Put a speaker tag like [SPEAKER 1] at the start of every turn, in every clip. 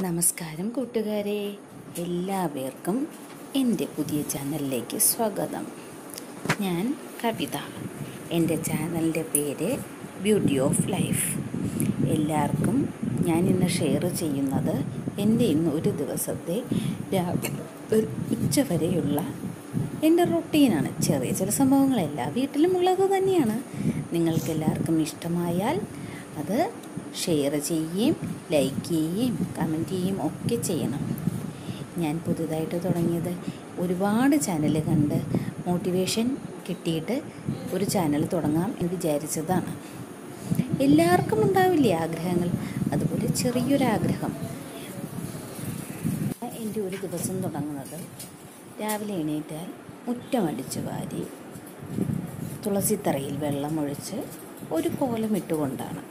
[SPEAKER 1] നമസ്കാരം കൂട്ടുകാരെ. എല്ലാവർക്കും എന്റെ പുതിയ ചാനലിലേക്ക് സ്വാഗതം. ഞാൻ കവിത. എന്റെ ചാനലിന്റെ പേര് ബ്യൂട്ടി ഓഫ് ലൈഫ്. എല്ലാവർക്കും ഞാൻ ഇന്ന് ഷെയർ ചെയ്യുന്നത് എന്റെ ഇന്ന് ഒരു ദിവസത്തെ രാവിലെ ഒരു ഉച്ച വരെയുള്ള എന്റെ റൊട്ടീനാണ്. ചെറിയ ചില സംഭവങ്ങളെല്ലാം. വീട്ടിലും ഉള്ളത് തന്നെയാണ്. നിങ്ങൾക്കെല്ലാവർക്കും ഇഷ്ടമായാൽ അത് ഷെയർ ചെയ്യുകയും ലൈക്ക് ചെയ്യുകയും കമന്റ് ചെയ്യുകയും ഒക്കെ ചെയ്യണം. ഞാൻ പുതുതായിട്ട് തുടങ്ങിയത് ഒരുപാട് ചാനൽ കണ്ട് മോട്ടിവേഷൻ കിട്ടിയിട്ട് ഒരു ചാനൽ തുടങ്ങാം എന്ന് വിചാരിച്ചതാണ്. എല്ലാവർക്കും ഉണ്ടാവില്ലേ ആഗ്രഹങ്ങൾ? അതുപോലെ ചെറിയൊരാഗ്രഹം. എന്റെ ഒരു ദിവസം തുടങ്ങുന്നത് രാവിലെ എണീറ്റാൽ മുറ്റമടിച്ച് വാരി തുളസിത്തറയിൽ വെള്ളമൊഴിച്ച് ഒരു കോലം ഇട്ടുകൊണ്ടാണ്.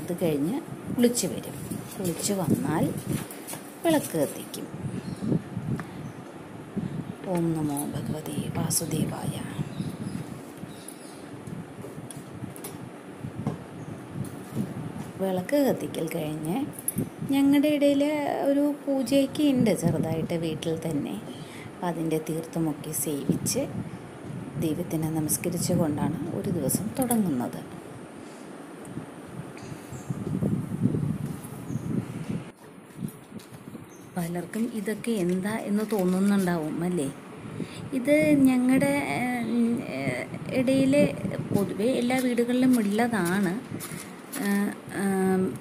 [SPEAKER 1] അത് കഴിഞ്ഞ് കുളിച്ച് വരും. കുളിച്ച് വന്നാൽ വിളക്ക് കത്തിക്കും. ഓം നമോ ഭഗവതി വാസുദേവായ. വിളക്ക് കത്തിക്കൽ കഴിഞ്ഞ് ഞങ്ങളുടെ ഇടയിൽ ഒരു പൂജയൊക്കെ ഉണ്ട് ചെറുതായിട്ട് വീട്ടിൽ തന്നെ. അപ്പം അതിന്റെ തീർത്ഥമൊക്കെ സേവിച്ച് ദൈവത്തിനെ നമസ്കരിച്ചുകൊണ്ടാണ് ഒരു ദിവസം തുടങ്ങുന്നത്. പലർക്കും ഇതൊക്കെ എന്താ എന്ന് തോന്നുന്നുണ്ടാവും അല്ലേ? ഇത് ഞങ്ങളുടെ ഇടയിൽ പൊതുവെ എല്ലാ വീടുകളിലും ഉള്ളതാണ്.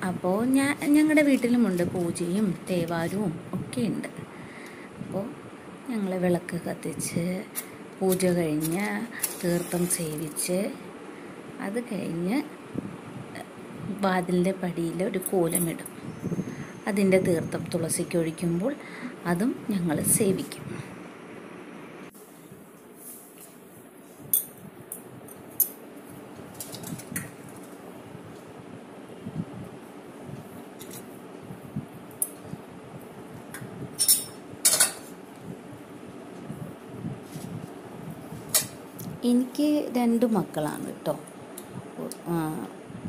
[SPEAKER 1] അപ്പോൾ ഞാൻ ഞങ്ങളുടെ വീട്ടിലുമുണ്ട് പൂജയും തേവാരവും ഒക്കെ ഉണ്ട്. അപ്പോൾ ഞങ്ങൾ വിളക്ക് കത്തിച്ച് പൂജ കഴിഞ്ഞ് തീർത്ഥം സേവിച്ച് അത് കഴിഞ്ഞ് വാതിലിന്റെ പടിയിൽ ഒരു കോലമിടും. അതിന്റെ തീർത്ഥം തുളസിക്ക് ഒഴിക്കുമ്പോൾ അതും ഞങ്ങൾ സേവിക്കും. എനിക്ക് രണ്ട് മക്കളാണ് കേട്ടോ.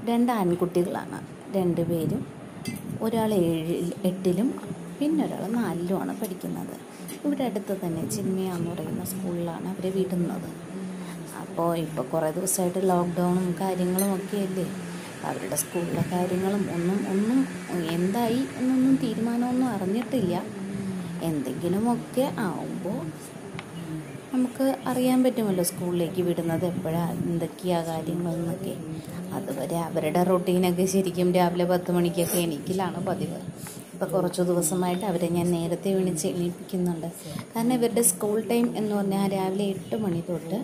[SPEAKER 1] രണ്ട് ആൺകുട്ടികളാണ്. രണ്ട് പേരും ഒരാൾ ഏഴിൽ എട്ടിലും പിന്നെ ഒരാൾ നാലിലുമാണ് പഠിക്കുന്നത്. ഇവിടെ അടുത്ത് തന്നെ ചിന്മയ എന്ന് പറയുന്ന സ്കൂളിലാണ് അവരെ വിടുന്നത്. അപ്പോൾ ഇപ്പോൾ കുറേ ദിവസമായിട്ട് ലോക്ക്ഡൗണും കാര്യങ്ങളും ഒക്കെ അല്ലേ? അവരുടെ സ്കൂളിലെ കാര്യങ്ങളും ഒന്നും ഒന്നും എന്തായി എന്നൊന്നും തീരുമാനമൊന്നും അറിഞ്ഞിട്ടില്ല. എന്തെങ്കിലുമൊക്കെ ആവുമ്പോൾ നമുക്ക് അറിയാൻ പറ്റുമല്ലോ സ്കൂളിലേക്ക് വിടുന്നത് എപ്പോഴാണ് എന്തൊക്കെയാണ് കാര്യങ്ങളെന്നൊക്കെ അതുവരെ അവരുടെ റൊട്ടീനൊക്കെ ശരിക്കും രാവിലെ പത്ത് മണിക്കൊക്കെ എണീക്കലാണ് പതിവ്. ഇപ്പോൾ കുറച്ച് ദിവസമായിട്ട് അവരെ ഞാൻ നേരത്തെ വിളിച്ച് എണീപ്പിക്കുന്നുണ്ട്. കാരണം ഇവരുടെ സ്കൂൾ ടൈം എന്ന് പറഞ്ഞാൽ രാവിലെ എട്ട് മണി തൊട്ട്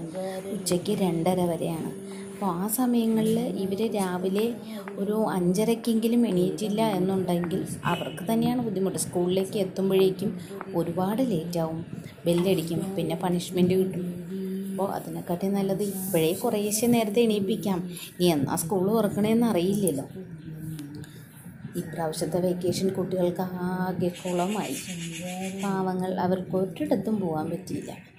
[SPEAKER 1] ഉച്ചയ്ക്ക് രണ്ടര വരെയാണ്. അപ്പോൾ ആ സമയങ്ങളിൽ ഇവർ രാവിലെ ഒരു അഞ്ചരക്കെങ്കിലും എണീറ്റില്ല എന്നുണ്ടെങ്കിൽ അവർക്ക് തന്നെയാണ് ബുദ്ധിമുട്ട്. സ്കൂളിലേക്ക് എത്തുമ്പോഴേക്കും ഒരുപാട് ലേറ്റാവും. ബെല്ലടിക്കും പിന്നെ പണിഷ്മെന്റ് കിട്ടും. അപ്പോൾ അതിനെക്കാട്ടി നല്ലത് ഇപ്പോഴേ കുറേശ്ശെ നേരത്തെ എണീപ്പിക്കാം. ഇനി എന്നാ സ്കൂൾ തുറക്കണേന്ന് അറിയില്ലല്ലോ. ഇപ്രാവശ്യത്തെ വെക്കേഷൻ കുട്ടികൾക്ക് ആകെ കുളമായി പാവങ്ങൾ അവർക്ക് ഒരിടത്തും പോകാൻ പറ്റിയില്ല.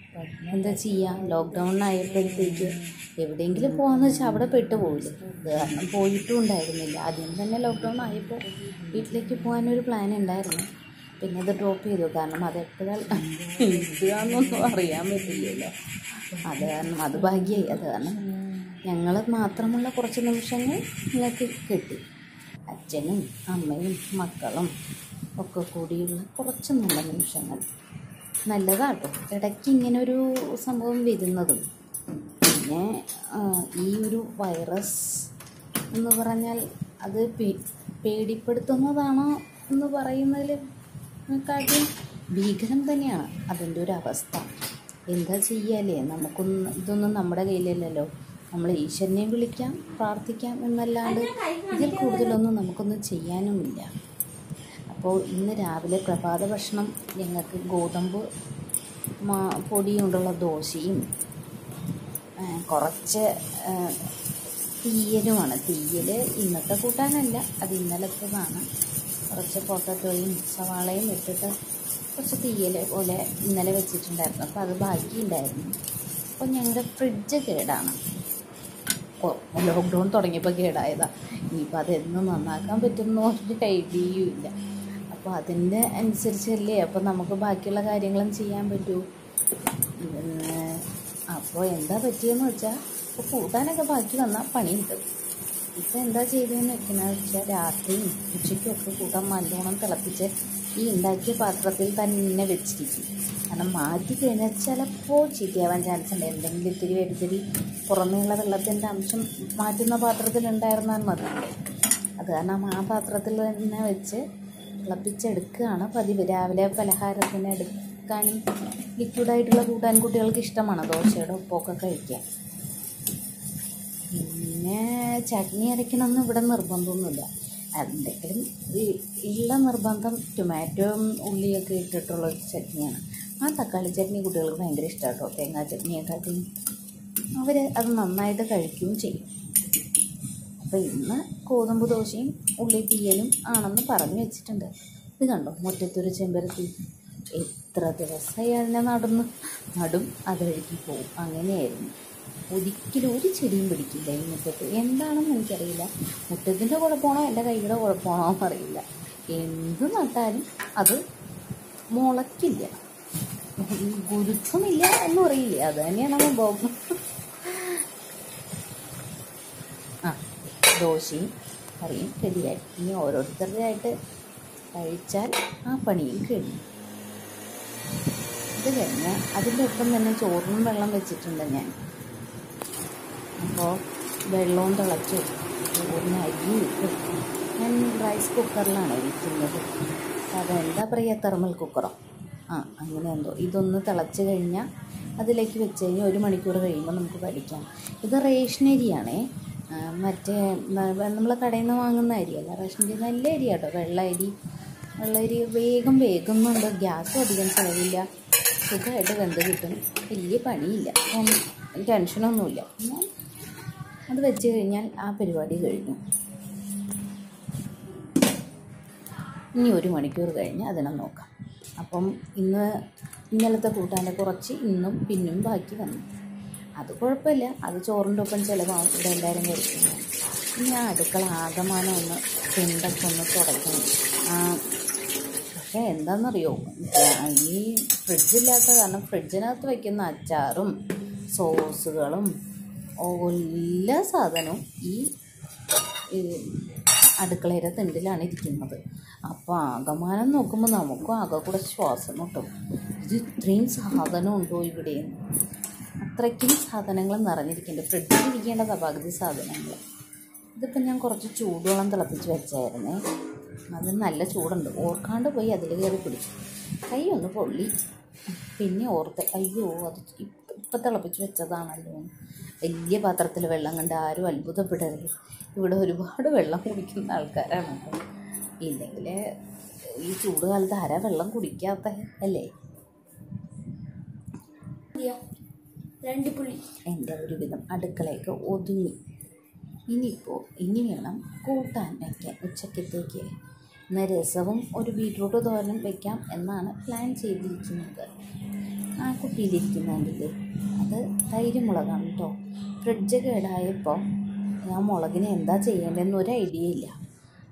[SPEAKER 1] എന്താ ചെയ്യുക ലോക്ക്ഡൗൺ ആയപ്പോഴത്തേക്ക് എവിടെയെങ്കിലും പോകാമെന്ന് വെച്ചാൽ അവിടെ പെട്ടുപോയില്ല അത് കാരണം പോയിട്ടും ഉണ്ടായിരുന്നില്ല ആദ്യം തന്നെ ലോക്ക്ഡൗൺ ആയപ്പോൾ വീട്ടിലേക്ക് പോകാനൊരു പ്ലാൻ ഉണ്ടായിരുന്നു. പിന്നെ അത് ഡ്രോപ്പ് ചെയ്തു. കാരണം അത് എപ്പോഴാണ് ഇതാണെന്നൊന്നും അറിയാൻ പറ്റില്ലല്ലോ. അത് കാരണം അത് ഭാഗ്യമായി അത് കാരണം ഞങ്ങൾ മാത്രമുള്ള കുറച്ച് നിമിഷങ്ങൾ നിങ്ങൾക്ക് കിട്ടി. അച്ഛനും അമ്മയും മക്കളും ഒക്കെ കൂടിയുള്ള കുറച്ച് നല്ല നിമിഷങ്ങൾ. നല്ലതാട്ടോ ഇടയ്ക്ക് ഇങ്ങനൊരു സംഭവം വരുന്നതും. പിന്നെ ഈ ഒരു വൈറസ് എന്ന് പറഞ്ഞാൽ അത് പേടിപ്പെടുത്തുന്നതാണോ എന്ന് പറയുന്നതിൽ കാട്ടിയും ഭീകരം തന്നെയാണ്. അതിന്റെ ഒരു അവസ്ഥ. എന്താ ചെയ്യാലേ? നമുക്കൊന്നും ഇതൊന്നും നമ്മുടെ കയ്യിലല്ലല്ലോ. നമ്മൾ ഈശ്വരനെ വിളിക്കാം പ്രാർത്ഥിക്കാം എന്നല്ലാണ്ട് ഇതിൽ കൂടുതലൊന്നും നമുക്കൊന്നും ചെയ്യാനുമില്ല. അപ്പോൾ ഇന്ന് രാവിലെ പ്രഭാത ഭക്ഷണം ഞങ്ങൾക്ക് ഗോതമ്പ് മാ പൊടി കൊണ്ടുള്ള ദോശയും കുറച്ച് തീയലുമാണ്. തീയൽ ഇന്നത്തെ കൂട്ടാനല്ല അത് ഇന്നലത്തതാണ്. കുറച്ച് പൊട്ടറ്റോയും സവാളയും ഇട്ടിട്ട് കുറച്ച് തീയൽ പോലെ ഇന്നലെ വെച്ചിട്ടുണ്ടായിരുന്നു. അപ്പോൾ അത് ബാക്കിയുണ്ടായിരുന്നു. അപ്പോൾ ഞങ്ങളുടെ ഫ്രിഡ്ജ് കേടാണ്. ലോക്ക്ഡൗൺ തുടങ്ങിയപ്പോൾ കേടായതാണ് ഇനിയിപ്പോൾ അതെന്ന് നന്നാക്കാൻ പറ്റുമെന്ന് ഒരു ഐഡിയയും ഇല്ല. അപ്പോൾ അതിന്റെ അനുസരിച്ചല്ലേ? അപ്പോൾ നമുക്ക് ബാക്കിയുള്ള കാര്യങ്ങളും ചെയ്യാൻ പറ്റൂ. അപ്പോൾ എന്താ പറ്റിയെന്ന് വെച്ചാൽ ഇപ്പോൾ കൂട്ടാനൊക്കെ ബാക്കി വന്നാൽ പണി കിട്ടും ഇപ്പോൾ എന്താ ചെയ്തതെന്ന് വെക്കുന്നത് വെച്ചാൽ രാത്രിയും ഉച്ചയ്ക്കും ഒക്കെ കൂട്ടാൻ നല്ലോണം തിളപ്പിച്ച് ഈ ഉണ്ടാക്കിയ പാത്രത്തിൽ തന്നെ വെച്ചിരിക്കും. കാരണം മാറ്റി കഴിഞ്ഞാൽ ചിലപ്പോൾ ചീത്തയാവാൻ ചാൻസ് ഉണ്ട്. എന്തെങ്കിലും ഇത്തിരി വരുത്തിരി പുറമേയുള്ള വെള്ളത്തിന്റെ അംശം മാറ്റുന്ന പാത്രത്തിലുണ്ടായിരുന്നാൽ മതി. അത് കാരണം ആ പാത്രത്തിൽ തന്നെ വെച്ച് തിളപ്പിച്ചെടുക്കുകയാണ്. പതിവ്. രാവിലെ പലഹാരത്തിന് എടുക്കാനും ലിക്വിഡായിട്ടുള്ള കൂട്ടാൻ കുട്ടികൾക്ക് ഇഷ്ടമാണ്. ദോശയുടെ ഉപ്പൊക്കെ കഴിക്കാൻ. പിന്നെ ചട്നി അരയ്ക്കണമെന്ന് ഇവിടെ നിർബന്ധമൊന്നുമില്ല. എന്തെങ്കിലും ഉള്ള നിർബന്ധം ടൊമാറ്റോയും ഉള്ളിയൊക്കെ ഇട്ടിട്ടുള്ള ഒരു ചട്നിയാണ്. ആ തക്കാളി ചട്നി കുട്ടികൾക്ക് ഭയങ്കര ഇഷ്ടമാണ് കേട്ടോ. തേങ്ങാ ചട്നിയെക്കാട്ടിയും അവർ അത് നന്നായിട്ട് കഴിക്കുകയും ചെയ്യും. അപ്പോൾ ഇന്ന് ഗോതമ്പ് ദോശയും ഉള്ളി തീയലും ആണെന്ന് പറഞ്ഞു വെച്ചിട്ടുണ്ട്. ഇത് കണ്ടോ? മുറ്റത്തൊരു ചെമ്പരത്തി. എത്ര ദിവസമായി അതിനെ നടന്ന് നടും അത് വഴിക്ക് പോവും. അങ്ങനെയായിരുന്നു. ഒരിക്കലും ഒരു ചെടിയും പിടിക്കില്ല ഈ മുറ്റത്ത്. എന്താണെന്ന് എനിക്കറിയില്ല. മുറ്റത്തിന്റെ കുഴപ്പമാണോ? എന്റെ കൈയുടെ കുഴപ്പമാണോ എന്നറിയില്ല. എന്ത് നട്ടാലും അത് മുളയ്ക്കില്ല. ഗുരുത്വമില്ല എന്നും അറിയില്ല. അത് തന്നെയാണ് സംഭവം. ആ. ദോശയും കറിയും റെഡിയായി. ഇനി ഓരോരുത്തരുടെ ആയിട്ട് കഴിച്ചാൽ ആ പണിയും കഴിഞ്ഞു. ഇത് കഴിഞ്ഞ് അതിന്റെ ഒപ്പം തന്നെ ചോറിനും വെള്ളം വെച്ചിട്ടുണ്ട് ഞാൻ. അപ്പോൾ വെള്ളവും തിളച്ചു ചോറിന് അരി ഞാൻ റൈസ് കുക്കറിലാണ് ഇരിക്കുന്നത്. അതെന്താ പറയുക തെർമൽ കുക്കറോ? ആ അങ്ങനെ എന്തോ. ഇതൊന്ന് തിളച്ച് കഴിഞ്ഞാൽ അതിലേക്ക് വെച്ച് കഴിഞ്ഞാൽ ഒരു മണിക്കൂർ കഴിയുമ്പോൾ നമുക്ക് പഠിക്കാം. ഇത് റേഷനരിയാണേ. മറ്റേ നമ്മൾ കടയിൽ നിന്ന് വാങ്ങുന്ന അരിയല്ല റേഷന്റെ നല്ല അരി കേട്ടോ വെള്ള അരി. വെള്ള അരി വേഗം വേഗുന്നുണ്ട് ഗ്യാസും അധികം ചിലവില്ല. സുഖമായിട്ട് വെന്ത് കിട്ടും. വലിയ പണിയില്ല. ടെൻഷനൊന്നുമില്ല. അത് വെച്ച് കഴിഞ്ഞാൽ ആ പരിപാടി കഴിഞ്ഞു. ഇനി ഒരു മണിക്കൂർ കഴിഞ്ഞ് അതിനെ നോക്കാം. അപ്പം ഇന്ന് ഇന്നലത്തെ കൂട്ടാന്റെ കുറച്ച് ഇന്നും പിന്നും ബാക്കി വന്നു. അത് കുഴപ്പമില്ല. അത് ചോറിന്റെ ഒപ്പം ചിലവാകും. ഇവിടെ എല്ലാവരും കഴിക്കുന്നത് ഇനി ആ അടുക്കള ആകമാനം ഒന്ന് പിണ്ടൊക്കെ ഒന്ന് തുടയ്ക്കണം. ആ, പക്ഷേ എന്താണെന്നറിയോ ഈ ഫ്രിഡ്ജില്ലാത്ത കാരണം ഫ്രിഡ്ജിനകത്ത് വയ്ക്കുന്ന അച്ചാറും സോസുകളും എല്ലാ സാധനവും ഈ അടുക്കളയുടെ തെണ്ടിലാണ് ഇരിക്കുന്നത്. അപ്പോൾ ആകമാനം നോക്കുമ്പോൾ നമുക്കും ആകെ കൂടെ ശ്വാസം മുട്ടും. ഇത് ഇത്രയും സാധനം ഉണ്ടോ ഇവിടെ? അത്രയ്ക്കും സാധനങ്ങൾ നിറഞ്ഞിരിക്കുന്നുണ്ട്. ഫ്രിഡ്ജിൽ ഇരിക്കേണ്ടതാണ് പകുതി സാധനങ്ങൾ. ഇതിപ്പോൾ ഞാൻ കുറച്ച് ചൂടുവെള്ളം തിളപ്പിച്ച് വെച്ചായിരുന്നേ. അത് നല്ല ചൂടുണ്ട്. ഓർക്കാണ്ട് പോയി അതിൽ കയറി പിടിച്ചു കൈ ഒന്ന് പൊള്ളി. പിന്നെ ഓർത്ത് അയ്യോ അത് ഇപ്പം തിളപ്പിച്ച് വെച്ചതാണല്ലോ. വലിയ പാത്രത്തിൽ വെള്ളം കണ്ട് ആരും അത്ഭുതപ്പെടരുത്. ഇവിടെ ഒരുപാട് വെള്ളം കുടിക്കുന്ന ആൾക്കാരാണ് ഇല്ലെങ്കിൽ ഈ ചൂട് കാലത്ത് ആരാ വെള്ളം കുടിക്കാത്ത അല്ലേ?
[SPEAKER 2] രണ്ട് പുളി
[SPEAKER 1] എന്റെ ഒരുവിധം അടുക്കളയൊക്കെ ഒതുങ്ങി. ഇനിയിപ്പോൾ ഇനി വേണം കൂട്ടാൻ വയ്ക്കാൻ ഉച്ചക്കത്തേക്ക്. ഇന്ന് രസവും ഒരു ബീട്രൂട്ട് തോരനും വയ്ക്കാം എന്നാണ് പ്ലാൻ ചെയ്തിരിക്കുന്നത്. ആ കുപ്പിയിലിരിക്കുന്നുണ്ടല്ലേ അത് തൈര് മുളകാണ് കേട്ടോ ഫ്രിഡ്ജ് കേടായപ്പോൾ ഞാൻ മുളകിന് എന്താ ചെയ്യേണ്ടതെന്ന് ഒരു ഐഡിയ ഇല്ല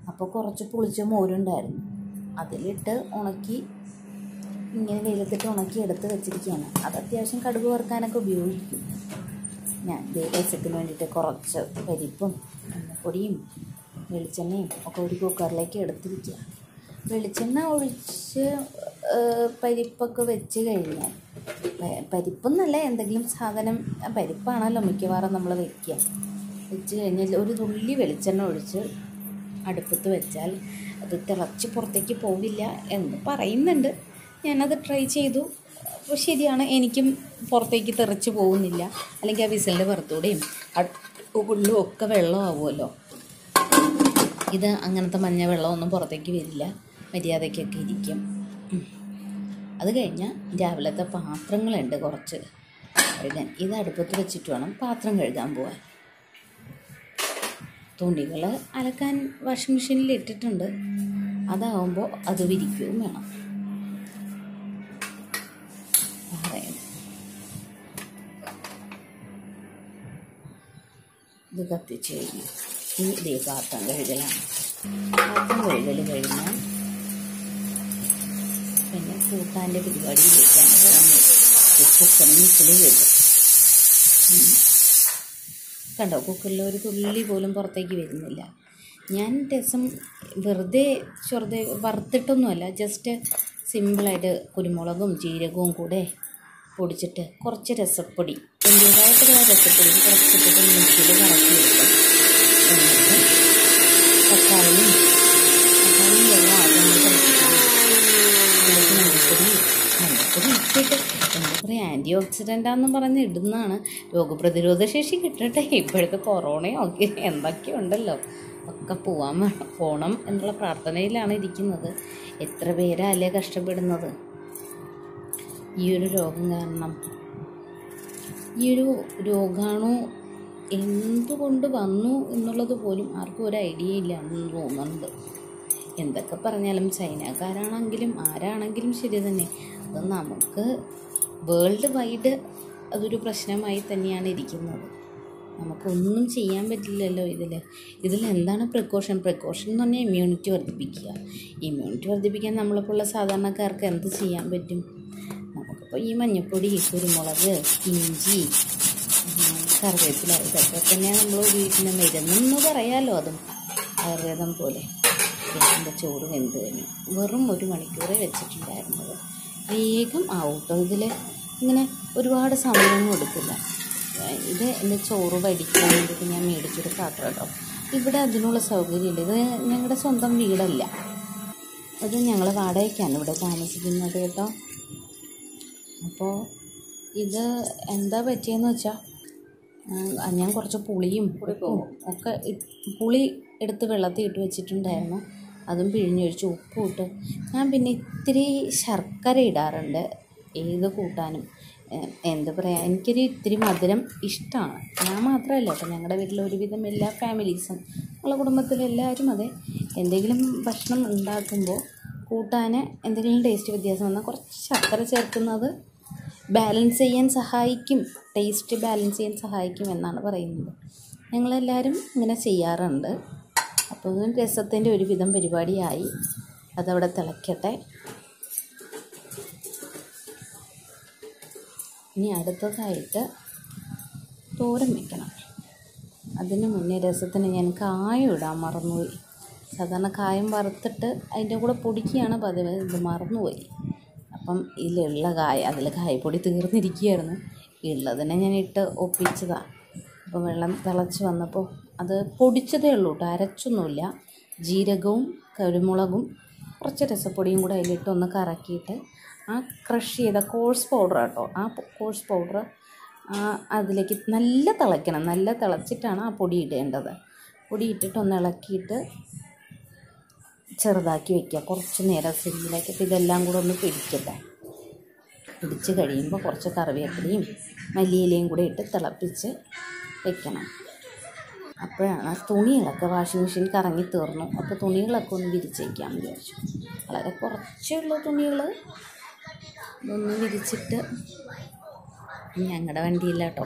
[SPEAKER 1] അപ്പോൾ കുറച്ച് പുളിച്ച മോരുണ്ടായിരുന്നു. അതിലിട്ട് ഉണക്കി ഇങ്ങനെ വെയിലത്തിട്ട് ഉണക്കി എടുത്ത് വെച്ചിരിക്കുകയാണ്. അത് അത്യാവശ്യം കടുക് വറുക്കാനൊക്കെ ഉപയോഗിക്കും. ഞാൻ രസത്തിന് വേണ്ടിയിട്ട് കുറച്ച് പരിപ്പും എണ്ണപ്പൊടിയും വെളിച്ചെണ്ണയും ഒക്കെ ഒരു കുക്കറിലേക്ക് എടുത്തിരിക്കുക വെളിച്ചെണ്ണ ഒഴിച്ച് പരിപ്പൊക്കെ വെച്ച് കഴിഞ്ഞാൽ പരിപ്പെന്നല്ല എന്തെങ്കിലും സാധനം പരിപ്പാണല്ലോ മിക്കവാറും നമ്മൾ വെക്കുക. വെച്ച് കഴിഞ്ഞാൽ ഒരു തുള്ളി വെളിച്ചെണ്ണ ഒഴിച്ച് അടുപ്പത്ത് വെച്ചാൽ അത് തിളച്ച് പുറത്തേക്ക് പോകില്ല എന്ന് പറയുന്നുണ്ട്. ഞാനത് ട്രൈ ചെയ്തു. ശരിയാണ് എനിക്കും പുറത്തേക്ക് തെറിച്ച് പോകുന്നില്ല. അല്ലെങ്കിൽ ആ വിസലിന്റെ പുറത്തൂടെയും ഉള്ളും ഒക്കെ വെള്ളമാവുമല്ലോ ഇത് അങ്ങനത്തെ മഞ്ഞ വെള്ളമൊന്നും പുറത്തേക്ക് വരില്ല. മര്യാദയ്ക്കൊക്കെ ഇരിക്കും. അത് കഴിഞ്ഞാൽ രാവിലത്തെ പാത്രങ്ങളുണ്ട് കുറച്ച്. കഴുകാൻ ഇത് അടുപ്പത്ത് വെച്ചിട്ട് വേണം പാത്രം കഴുകാൻ പോകാൻ തുണികൾ അലക്കാൻ വാഷിംഗ് മെഷീനിൽ ഇട്ടിട്ടുണ്ട്. അതാവുമ്പോൾ അത് വിരിക്കുകയും വേണം. ഇത് കത്തിച്ച് കഴിഞ്ഞു ഈ ഇതേ പാത്രം കഴുകലാണ്. പാത്രം കഴുകൽ കഴിഞ്ഞാൽ പിന്നെ കൂട്ടാന്റെ പരിപാടിയിലേക്കാണ് പോകുന്നത് കുക്കറിന് വിസിൽ കണ്ടോ കുക്കറിൽ ഒരു തുള്ളി പോലും പുറത്തേക്ക് വരുന്നില്ല. ഞാൻ രസം വെറുതെ ചെറുതെ വറുത്തിട്ടൊന്നുമല്ല ജസ്റ്റ് സിമ്പിളായിട്ട് കുരുമുളകും ജീരകവും കൂടെ പൊടിച്ചിട്ട് കുറച്ച് രസപ്പൊടി. എന്റേതായിട്ടുള്ള രസപ്പൊടി കുറച്ചിട്ടിട്ട് മിക്സിയിൽ കറക്കി എടുക്കും എന്നിട്ട് തക്കാളിയും തക്കാളിയും വെള്ളം ആദ്യം തിളപ്പിക്കണം അതിലേക്ക് ഇട്ടിട്ട് എന്താ പറയുക ആന്റി ഓക്സിഡന്റാന്ന് പറഞ്ഞ് ഇടുന്നതാണ്. രോഗപ്രതിരോധ ശേഷി കിട്ടട്ടെ. ഇപ്പോഴത്തെ കൊറോണയോ ഒക്കെ എന്തൊക്കെയോ ഉണ്ടല്ലോ. ഒക്കെ പോവാൻ വേണം പോകണം എന്നുള്ള പ്രാർത്ഥനയിലാണ് ഇരിക്കുന്നത്. എത്ര പേരാ അല്ലേ കഷ്ടപ്പെടുന്നത്? ഈ ഒരു രോഗം കാരണം ഈ ഒരു രോഗാണു? എന്തുകൊണ്ട് വന്നു എന്നുള്ളത് പോലും ആർക്കും ഒരു ഐഡിയ ഇല്ല എന്ന് തോന്നുന്നുണ്ട്. എന്തൊക്കെ പറഞ്ഞാലും ചൈനക്കാരാണെങ്കിലും ആരാണെങ്കിലും ശരി തന്നെ. അത് നമുക്ക് വേൾഡ് വൈഡ് അതൊരു പ്രശ്നമായി തന്നെയാണ് ഇരിക്കുന്നത്. നമുക്കൊന്നും ചെയ്യാൻ പറ്റില്ലല്ലോ ഇതിൽ ഇതിൽ എന്താണ് പ്രിക്കോഷൻ പ്രിക്കോഷൻ എന്ന് പറഞ്ഞാൽ ഇമ്മ്യൂണിറ്റി വർദ്ധിപ്പിക്കുക. ഇമ്മ്യൂണിറ്റി വർദ്ധിപ്പിക്കാൻ നമ്മളെപ്പോലുള്ള സാധാരണക്കാർക്ക് എന്ത് ചെയ്യാൻ പറ്റും? നമുക്കിപ്പോൾ ഈ മഞ്ഞൾപ്പൊടി കുരുമുളക് ഇഞ്ചി കറിവേപ്പില ഇതൊക്കെ തന്നെ നമ്മൾ വീട്ടിൽ മരുന്നെന്ന് പറയാമല്ലോ അതും ആയുർവേദം പോലെ. എന്റെ ചോറ് വെന്ത് കഴിഞ്ഞു വെറും ഒരു മണിക്കൂറേ വെച്ചിട്ടുണ്ടായിരുന്നത് വേഗം ആവും കേട്ടോ ഇതിൽ ഇങ്ങനെ ഒരുപാട് സമയമൊന്നും എടുക്കില്ല. ഇത് എന്റെ ചോറ് വടിക്കാൻ വേണ്ടിയിട്ട് ഞാൻ മേടിച്ചൊരു പാത്രം കേട്ടോ ഇവിടെ അതിനുള്ള സൗകര്യമില്ല. ഇത് ഞങ്ങളുടെ സ്വന്തം വീടല്ല. അത് ഞങ്ങൾ വാടകയ്ക്കാണ് ഇവിടെ താമസിക്കുന്നത് കേട്ടോ. അപ്പോൾ ഇത് എന്താ പറ്റിയെന്ന് വെച്ചാൽ ഞാൻ കുറച്ച് പുളിയും ഒക്കെ പുളി എടുത്ത് വെള്ളത്തിൽ ഇട്ട് വെച്ചിട്ടുണ്ടായിരുന്നു. അതും പിഴിഞ്ഞൊഴിച്ച് ഉപ്പും ഇട്ട്. ഞാൻ പിന്നെ ഇത്തിരി ശർക്കര ഇടാറുണ്ട് ഏത് കൂട്ടാനും. എന്താ പറയുക എനിക്കൊരു ഇത്തിരി മധുരം ഇഷ്ടമാണ് ഞാൻ മാത്രമല്ല കേട്ടോ ഞങ്ങളുടെ വീട്ടിൽ ഒരുവിധം എല്ലാ ഫാമിലീസും ഉള്ള കുടുംബത്തിലെല്ലാവരും അതെ. എന്തെങ്കിലും ഭക്ഷണം ഉണ്ടാക്കുമ്പോൾ കൂട്ടാൻ എന്തെങ്കിലും ടേസ്റ്റ് വ്യത്യാസം വന്നാൽ കുറച്ച് ശർക്കര ചേർക്കുന്നത് ബാലൻസ് ചെയ്യാൻ സഹായിക്കും. ടേസ്റ്റ് ബാലൻസ് ചെയ്യാൻ സഹായിക്കും എന്നാണ് പറയുന്നത്. ഞങ്ങളെല്ലാവരും ഇങ്ങനെ ചെയ്യാറുണ്ട്. അപ്പോൾ രസത്തിന്റെ ഒരുവിധം പരിപാടിയായി. അതവിടെ തിളയ്ക്കട്ടെ ഇനി അടുത്തതായിട്ട് തോരൻ വെക്കണം. അതിന് മുന്നേ രസത്തിന് ഞാൻ കായം ഇടാൻ മറന്നുപോയി. സാധാരണ കായം വറുത്തിട്ട് അതിന്റെ കൂടെ പൊടിക്കുകയാണ് പതിവ്. ഇത് മറന്നുപോയി. അപ്പം ഇതിലുള്ള കായ അതിൽ കായപ്പൊടി തീർന്നിരിക്കുകയായിരുന്നു. ഉള്ളതിനെ ഞാൻ ഇട്ട് ഒപ്പിച്ചതാണ് അപ്പോൾ വെള്ളം തിളച്ച് വന്നപ്പോൾ അത് പൊടിച്ചതേ ഉള്ളൂ കേട്ടോ അരച്ചൊന്നുമില്ല. ജീരകവും കുരുമുളകും കുറച്ച് രസപ്പൊടിയും കൂടെ അതിലിട്ട് ഒന്ന് കറക്കിയിട്ട് ആ ക്രഷ് ചെയ്ത കോഴ്സ് പൗഡർ കേട്ടോ ആ കോഴ്സ് പൗഡർ അതിലേക്ക് നല്ല തിളയ്ക്കണം. നല്ല തിളച്ചിട്ടാണ് ആ പൊടി ഇടേണ്ടത്. പൊടി ഇട്ടിട്ട് ഒന്ന് ഇളക്കിയിട്ട് ചെറുതാക്കി വെക്കുക. കുറച്ച് നേരം ഫ്രിഡ്ജിലേക്കിട്ട് ഇതെല്ലാം കൂടെ ഒന്ന് പിടിക്കട്ടെ. പിടിച്ച് കഴിയുമ്പോൾ കുറച്ച് കറിവേപ്പിലയും മല്ലിയിലയും കൂടെ ഇട്ട് തിളപ്പിച്ച് വെക്കണം. അപ്പോഴാണ് തുണികളൊക്കെ വാഷിംഗ് മെഷീനിൽ കറങ്ങി തീർന്നു. അപ്പോൾ തുണികളൊക്കെ ഒന്ന് വിരിച്ചേക്കാമെന്ന് വിചാരിച്ചു. വളരെ കുറച്ചുള്ള തുണികൾ ഒന്ന് വിരിച്ചിട്ട് ഞങ്ങളുടെ വണ്ടിയില്ല കേട്ടോ.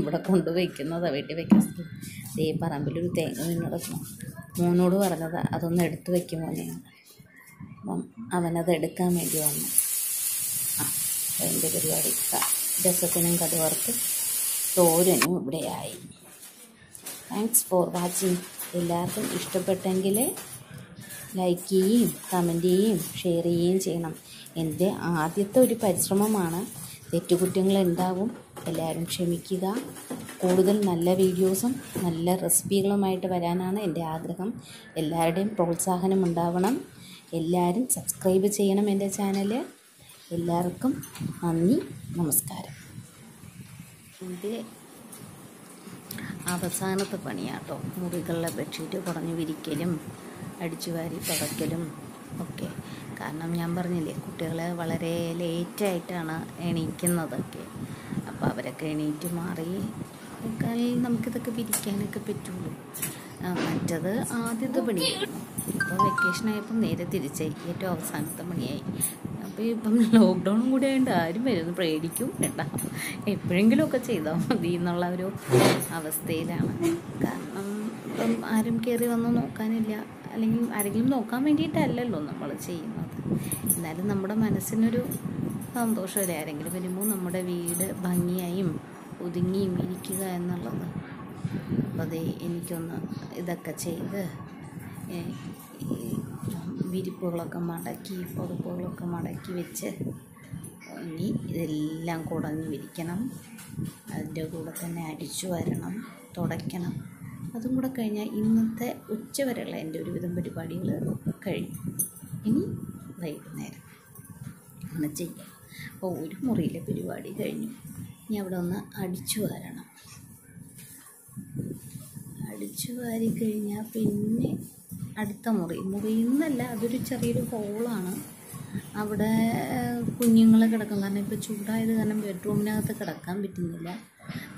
[SPEAKER 1] ഇവിടെ കൊണ്ടുവയ്ക്കുന്നതാണ് വീട്ടിൽ വയ്ക്കാൻ ഈ പറമ്പിലൊരു തേങ്ങ വീണ് മോനോട് പറഞ്ഞത് അതൊന്ന് എടുത്തു വയ്ക്കും മോനെയാണ് അപ്പം അവനത് എടുക്കാൻ വേണ്ടി വന്നു. ആ അതിന്റെ പരിപാടി. രസത്തിനും കടുവർക്ക് തോരനും ഇവിടെയായി. താങ്ക്സ് ഫോർ വാച്ചിങ് എല്ലാവർക്കും ഇഷ്ടപ്പെട്ടെങ്കിൽ ലൈക്ക് ചെയ്യുകയും കമന്റ് ചെയ്യുകയും ഷെയർ ചെയ്യുകയും ചെയ്യണം. എന്റെ ആദ്യത്തെ ഒരു പരിശ്രമമാണ് തെറ്റുകുറ്റങ്ങൾ ഉണ്ടാവും എല്ലാവരും ക്ഷമിക്കുക. കൂടുതൽ നല്ല വീഡിയോസും നല്ല റെസിപ്പികളുമായിട്ട് വരാനാണ് എന്റെ ആഗ്രഹം. എല്ലാവരുടെയും പ്രോത്സാഹനം ഉണ്ടാവണം എല്ലാവരും സബ്സ്ക്രൈബ് ചെയ്യണം എന്റെ ചാനൽ എല്ലാവർക്കും നന്ദി. നമസ്കാരം. ഇത് അവസാനത്തെ പണിയാട്ടോ. മുറികളിലെ ബെഡ്ഷീറ്റ് കുറഞ്ഞു വിരിക്കലും അടിച്ചുവാരി തുടയ്ക്കലും ഒക്കെ. കാരണം ഞാൻ പറഞ്ഞില്ലേ കുട്ടികൾ വളരെ ലേറ്റായിട്ടാണ് എണീക്കുന്നതൊക്കെ. അപ്പോൾ അവരൊക്കെ എണീറ്റ് മാറി നമുക്കിതൊക്കെ വിരിക്കാനൊക്കെ പറ്റുള്ളൂ. മറ്റത് ആദ്യത്തെ പണി. അപ്പോൾ വെക്കേഷൻ ആയപ്പോൾ നേരെ തിരിച്ചായി ഏറ്റവും അവസാനത്തെ പണിയായി. അപ്പോൾ ഇപ്പം ലോക്ക്ഡൗണും കൂടി ആയതുകൊണ്ട് ആരും വരുന്നു പ്രേടിക്കും വേണ്ട. എപ്പോഴെങ്കിലുമൊക്കെ ചെയ്താൽ മതി എന്നുള്ള ഒരു അവസ്ഥയിലാണ്. കാരണം ഇപ്പം ആരും കയറി വന്ന് നോക്കാനില്ല. അല്ലെങ്കിൽ ആരെങ്കിലും നോക്കാൻ വേണ്ടിയിട്ടല്ലല്ലോ നമ്മൾ ചെയ്യുന്നത്. എന്നാലും നമ്മുടെ മനസ്സിനൊരു സന്തോഷമല്ലേ? ആരെങ്കിലും വരുമ്പോൾ നമ്മുടെ വീട് ഭംഗിയായും ഒതുങ്ങിയും ഇരിക്കുക എന്നുള്ളത്. അപ്പോൾ അതേ എനിക്കൊന്ന് ഇതൊക്കെ ചെയ്ത് വിരിപ്പുകളൊക്കെ മടക്കി പുതപ്പുകളൊക്കെ മടക്കി വെച്ച് ഇനി ഇതെല്ലാം കുടഞ്ഞ് വിരിക്കണം. അതിന്റെ കൂടെ തന്നെ അടിച്ചു വരണം തുടയ്ക്കണം. അതും കൂടെ കഴിഞ്ഞാൽ ഇന്നത്തെ ഉച്ചവരെയുള്ള എന്റെ ഒരുവിധം പരിപാടികൾ കഴിഞ്ഞു. ഇനി വൈകുന്നേരം. അങ്ങനെ ചെയ്യാം. അപ്പോൾ ഒരു മുറിയിലെ പരിപാടി കഴിഞ്ഞു. ഇനി അവിടെ ഒന്ന് അടിച്ചു വാരണം. അടിച്ചു വാരി കഴിഞ്ഞാൽ പിന്നെ അടുത്ത മുറി. മുറി എന്നല്ല അതൊരു ചെറിയൊരു ഹോളാണ്. അവിടെ കുഞ്ഞുങ്ങൾ കിടക്കും കാരണം ഇപ്പോൾ ചൂടായത് കാരണം ബെഡ്റൂമിനകത്ത് കിടക്കാൻ പറ്റുന്നില്ല.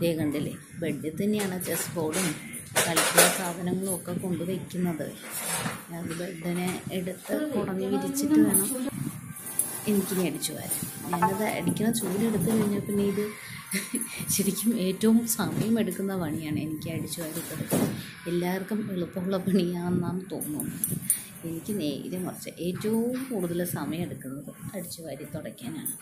[SPEAKER 1] ദേ കണ്ടില്ലേ? ബെഡിൽ തന്നെയാണ് ചെസ് ബോർഡും. കളിക്കുന്ന സാധനങ്ങളും ഒക്കെ കൊണ്ടുവയ്ക്കുന്നത് അത് ബെഡിനെ എടുത്ത് കുടഞ്ഞ് വിരിച്ചിട്ട് വേണം എനിക്ക് അടിച്ചു വരാൻ. ഞാനത് അടിക്കുന്ന ചൂടെടുത്ത് കഴിഞ്ഞാൽ പിന്നെ ഇത് ശരിക്കും ഏറ്റവും സമയം എടുക്കുന്ന പണിയാണ് എനിക്ക് അടിച്ചു വരുത്തത് എല്ലാവർക്കും എളുപ്പമുള്ള പണിയാണെന്നാണ് തോന്നുന്നു എനിക്ക് നേരെ മറിച്ച് ഏറ്റവും കൂടുതൽ സമയം എടുക്കുന്നത് അടിച്ചു വാരി തുടയ്ക്കാനാണ്.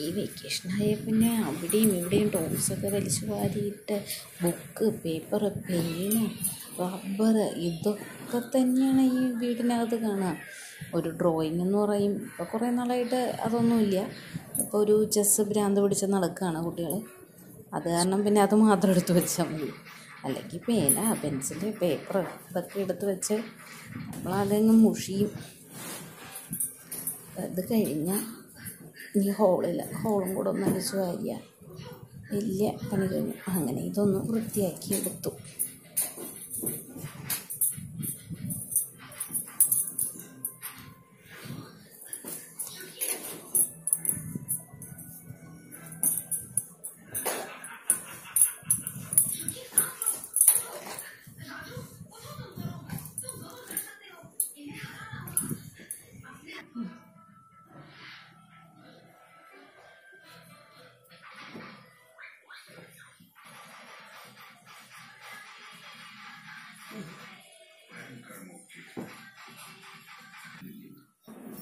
[SPEAKER 1] ഈ വെക്കേഷനായ പിന്നെ അവിടെയും ഇവിടെയും ടോയ്സൊക്കെ വലിച്ചു വാരിയിട്ട് ബുക്ക് പേപ്പർ പെയിന് റബ്ബർ ഇതൊക്കെ തന്നെയാണ് ഈ വീടിനകത്ത് കാണുക. ഒരു ഡ്രോയിങ് എന്ന് പറയും. ഇപ്പോൾ കുറേ നാളായിട്ട് അതൊന്നുമില്ല. ഇപ്പോൾ ഒരു ചെസ്സ് ഭ്രാന്ത് പിടിച്ച് നടക്കുകയാണ് കുട്ടികൾ അത് കാരണം പിന്നെ അത് മാത്രം എടുത്ത് വെച്ചാൽ മതി. അല്ലെങ്കിൽ പേന പെൻസിൽ പേപ്പർ ഇതൊക്കെ എടുത്ത് വെച്ച് നമ്മളതങ്ങ് മുഷിയും. ഇത് കഴിഞ്ഞാൽ ഈ ഹോളില്ല ഹോളും കൂടെ ഒന്ന് അടിച്ച് വാരിയ. വലിയ പണി കഴിഞ്ഞു. അങ്ങനെ ഇതൊന്ന് വൃത്തിയാക്കി എടുത്തു.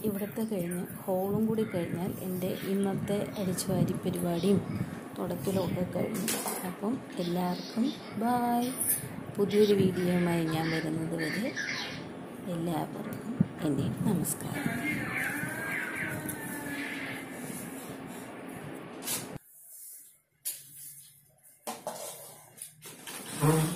[SPEAKER 1] ഇവിടുത്തെ കഴിഞ്ഞ് ഹോളും കൂടി കഴിഞ്ഞാൽ എന്റെ ഇന്നത്തെ അരിച്ചുവാരി പരിപാടിയും തുടക്കലും ഒക്കെ കഴിഞ്ഞു. അപ്പം എല്ലാവർക്കും ബായ് പുതിയൊരു വീഡിയോയുമായി ഞാൻ വരുന്നത് വരെ എല്ലാവർക്കും എന്റെ നമസ്കാരം.
[SPEAKER 3] Mm-hmm.